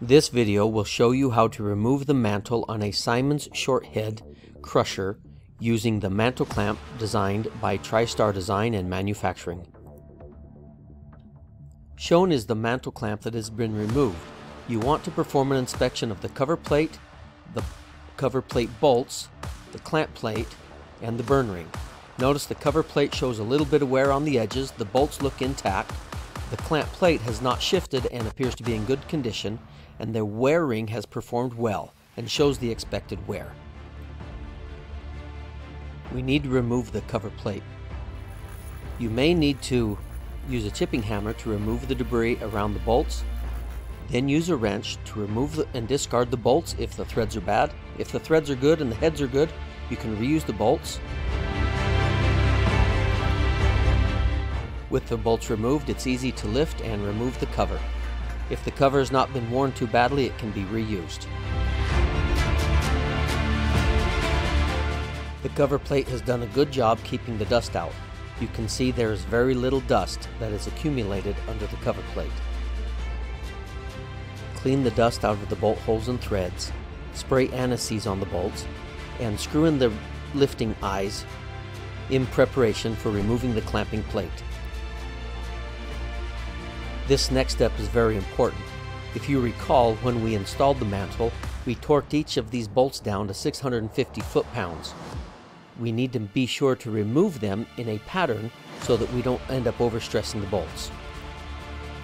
This video will show you how to remove the mantle on a Symons short head crusher using the mantle clamp designed by TriStar Design and Manufacturing. Shown is the mantle clamp that has been removed. You want to perform an inspection of the cover plate, the cover plate bolts, the clamp plate, and the burn ring. Notice the cover plate shows a little bit of wear on the edges, the bolts look intact, the clamp plate has not shifted and appears to be in good condition, and the wear ring has performed well and shows the expected wear. We need to remove the cover plate. You may need to use a chipping hammer to remove the debris around the bolts, then use a wrench to remove and discard the bolts if the threads are bad. If the threads are good and the heads are good, you can reuse the bolts. With the bolts removed, it's easy to lift and remove the cover. If the cover has not been worn too badly, it can be reused. The cover plate has done a good job keeping the dust out. You can see there is very little dust that is accumulated under the cover plate. Clean the dust out of the bolt holes and threads, spray anti-seize on the bolts, and screw in the lifting eyes in preparation for removing the clamping plate. This next step is very important. If you recall, when we installed the mantle, we torqued each of these bolts down to 650 foot-pounds. We need to be sure to remove them in a pattern so that we don't end up overstressing the bolts.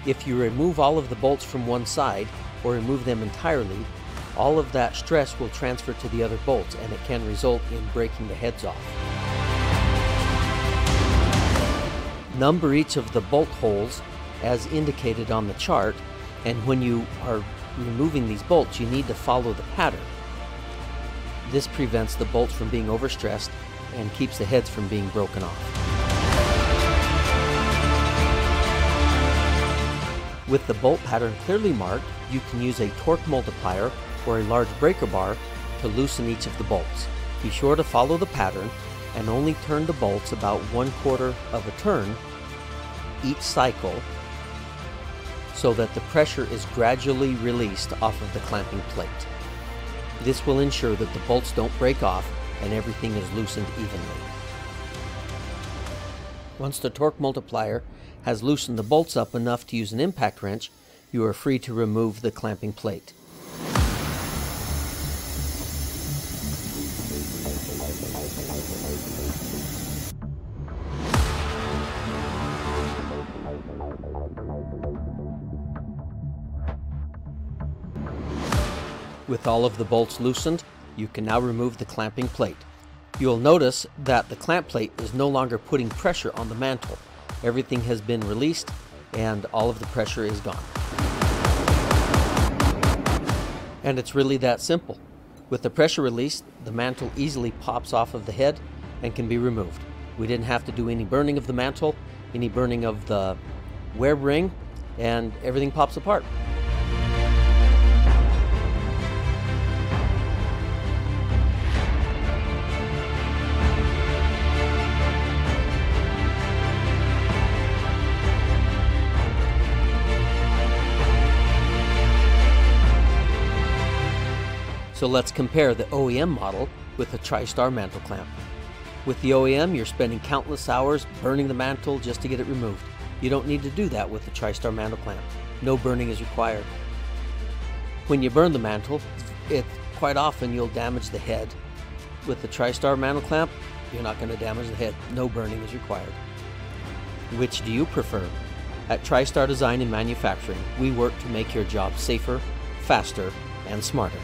If you remove all of the bolts from one side, or remove them entirely, all of that stress will transfer to the other bolts and it can result in breaking the heads off. Number each of the bolt holes as indicated on the chart and when you are removing these bolts you need to follow the pattern. This prevents the bolts from being overstressed and keeps the heads from being broken off. With the bolt pattern clearly marked, you can use a torque multiplier or a large breaker bar to loosen each of the bolts. Be sure to follow the pattern and only turn the bolts about one quarter of a turn each cycle so that the pressure is gradually released off of the clamping plate. This will ensure that the bolts don't break off and everything is loosened evenly. Once the torque multiplier has loosened the bolts up enough to use an impact wrench, you are free to remove the clamping plate. With all of the bolts loosened, you can now remove the clamping plate. You'll notice that the clamp plate is no longer putting pressure on the mantle. Everything has been released and all of the pressure is gone. And it's really that simple. With the pressure released, the mantle easily pops off of the head and can be removed. We didn't have to do any burning of the mantle, any burning of the wear ring, and everything pops apart. So let's compare the OEM model with the TriStar mantle clamp. With the OEM, you're spending countless hours burning the mantle just to get it removed. You don't need to do that with the TriStar mantle clamp. No burning is required. When you burn the mantle, it quite often you'll damage the head. With the TriStar mantle clamp, you're not going to damage the head. No burning is required. Which do you prefer? At TriStar Design and Manufacturing, we work to make your job safer, faster, and smarter.